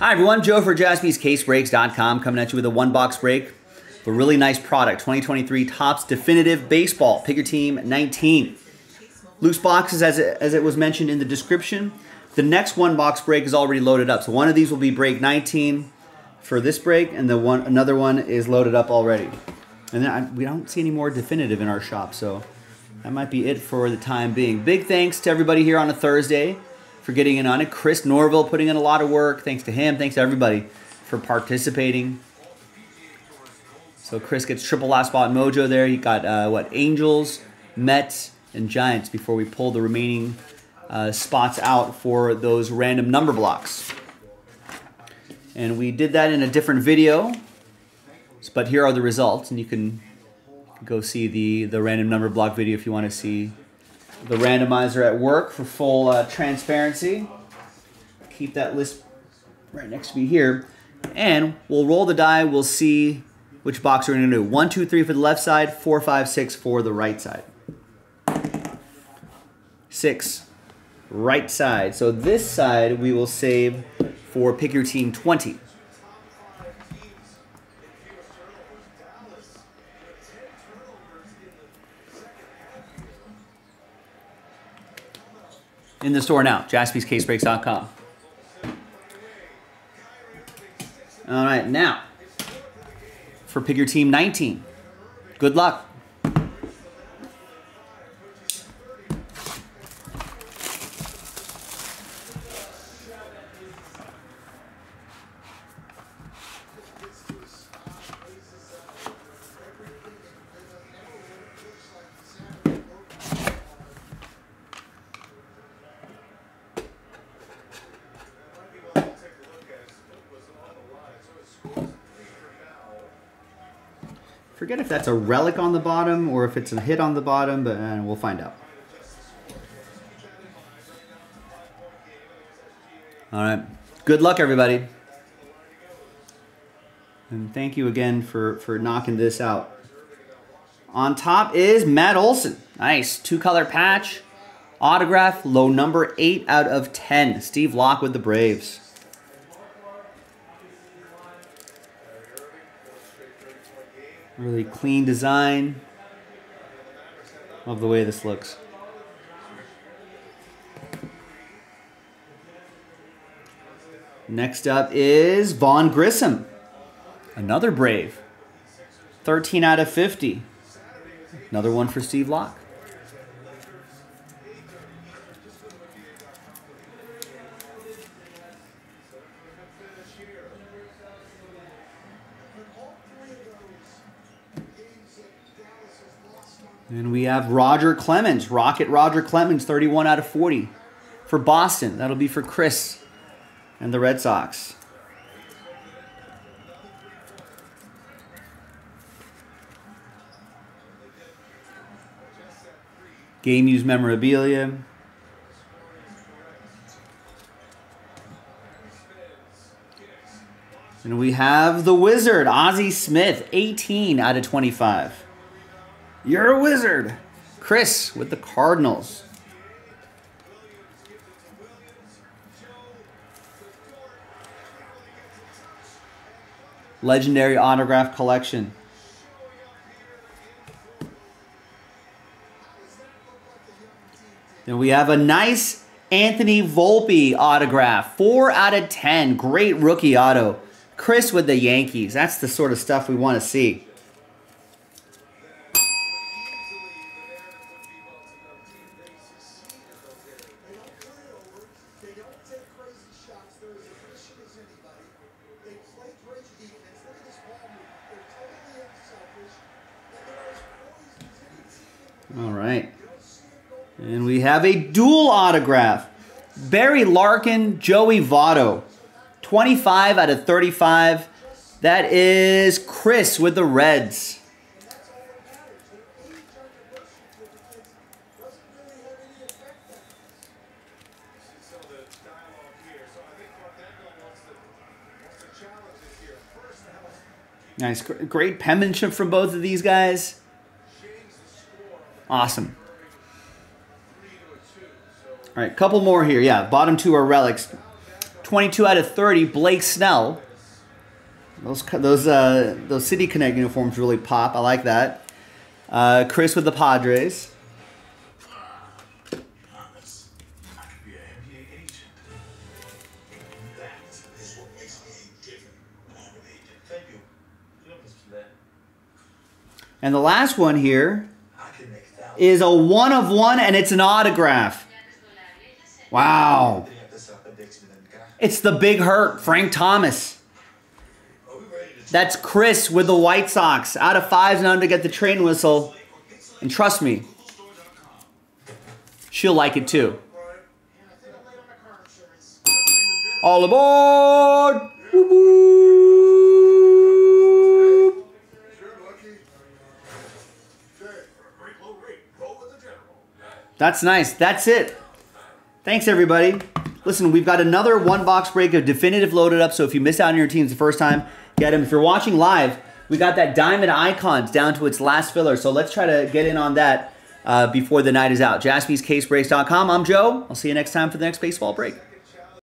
Hi, everyone. Joe for jaspyscasebreaks.com coming at you with a one box break of a really nice product 2023 Topps Definitive Baseball. Pick your team 19. Loose boxes, as it, as it was mentioned in the description. The next one box break is already loaded up. So one of these will be break 19 for this break, and the one another one is loaded up already. And then I, we don't see any more definitive in our shop, so that might be it for the time being. Big thanks to everybody here on a Thursday for getting in on it. Chris Norville putting in a lot of work. Thanks to him. Thanks to everybody for participating. So Chris gets triple last spot mojo there. He got uh, what Angels, Mets, and Giants before we pull the remaining uh, spots out for those random number blocks. And we did that in a different video, but here are the results, and you can go see the the random number block video if you want to see the randomizer at work for full uh, transparency. Keep that list right next to me here. And we'll roll the die. We'll see which box we're going to do. One, two, three for the left side. Four, five, six for the right side. Six, right side. So this side we will save for pick your team 20. In the store now, jaspyscasebreaks.com. All right, now for pick your team 19. Good luck. Forget if that's a relic on the bottom or if it's a hit on the bottom, but uh, we'll find out. All right. Good luck, everybody. And thank you again for, for knocking this out. On top is Matt Olson. Nice. Two color patch. Autograph, low number 8 out of 10. Steve Locke with the Braves. Really clean design. Love the way this looks. Next up is Vaughn Grissom. Another Brave. 13 out of 50. Another one for Steve Locke. And we have Roger Clemens, Rocket Roger Clemens, 31 out of 40 for Boston. That'll be for Chris and the Red Sox. Game used memorabilia. And we have the Wizard, Ozzie Smith, 18 out of 25. You're a wizard. Chris with the Cardinals. Legendary autograph collection. Then we have a nice Anthony Volpe autograph. 4 out of 10. Great rookie auto. Chris with the Yankees. That's the sort of stuff we want to see. All right. And we have a dual autograph. Barry Larkin, Joey Votto. 25 out of 35. That is Chris with the Reds. Nice, great penmanship from both of these guys. Awesome. All right, couple more here. Yeah, bottom two are relics. 22 out of 30, Blake Snell. Those those uh, those City Connect uniforms really pop. I like that. Uh, Chris with the Padres. And the last one here is a one of one, and it's an autograph. Wow. It's the big hurt, Frank Thomas. That's Chris with the White Sox. Out of fives under to get the train whistle. And trust me, she'll like it too. All aboard! That's nice. That's it. Thanks, everybody. Listen, we've got another one box break of definitive loaded up. So if you miss out on your teams the first time, get them. If you're watching live, we got that diamond icons down to its last filler. So let's try to get in on that uh, before the night is out. JaspysCaseBreaks.com. I'm Joe. I'll see you next time for the next baseball break.